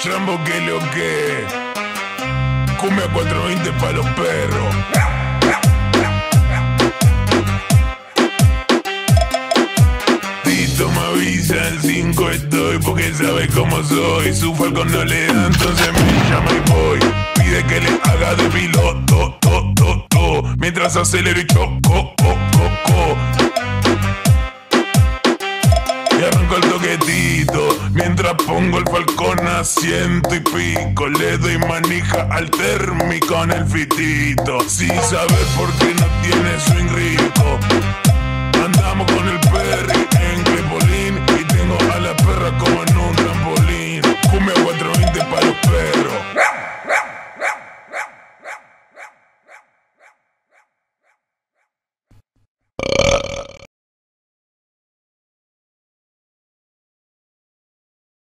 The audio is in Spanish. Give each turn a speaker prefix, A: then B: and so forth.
A: Chambo, que lo que. Come a 420 para los perros. Tito me avisa, el 5 estoy porque sabe cómo soy. Su falcón no le da, entonces me llama y voy. Pide que le haga de piloto, to, to, to, mientras acelero y choco, co, co, co. Y arranco el toquetito Mientras pongo el falcón a ciento y pico Le doy manija al térmico en el fitito. Sin saber por qué no tiene